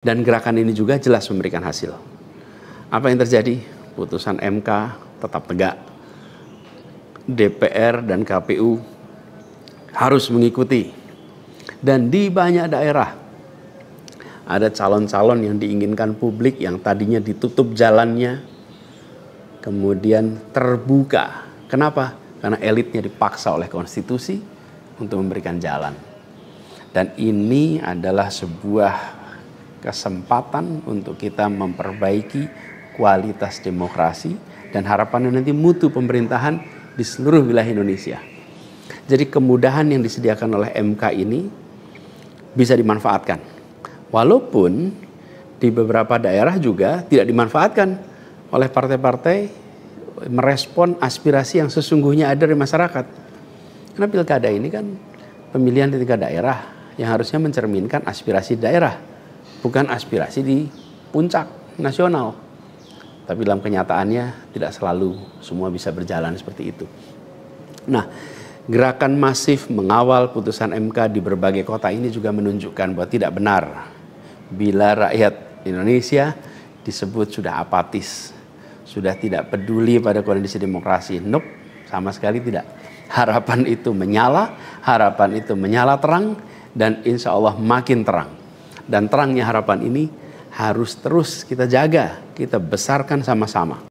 Dan gerakan ini juga jelas memberikan hasil. Apa yang terjadi? Putusan MK tetap tegak. DPR dan KPU harus mengikuti. Dan di banyak daerah ada calon-calon yang diinginkan publik yang tadinya ditutup jalannya kemudian terbuka. Kenapa? Karena elitnya dipaksa oleh konstitusi untuk memberikan jalan. Dan ini adalah sebuah kesempatan untuk kita memperbaiki kualitas demokrasi dan harapannya nanti mutu pemerintahan di seluruh wilayah Indonesia. Jadi kemudahan yang disediakan oleh MK ini bisa dimanfaatkan. Walaupun di beberapa daerah juga tidak dimanfaatkan oleh partai-partai merespon aspirasi yang sesungguhnya ada dari masyarakat. Karena pilkada ini kan pemilihan di tingkat daerah yang harusnya mencerminkan aspirasi daerah bukan aspirasi di puncak nasional. Tapi dalam kenyataannya tidak selalu semua bisa berjalan seperti itu. Nah, gerakan masif mengawal putusan MK di berbagai kota ini juga menunjukkan bahwa tidak benar bila rakyat Indonesia disebut sudah apatis, sudah tidak peduli pada kondisi demokrasi. Nope, sama sekali tidak. Harapan itu menyala, harapan itu menyala terang, dan insya Allah makin terang. Dan terangnya harapan ini harus terus kita jaga, kita besarkan sama-sama.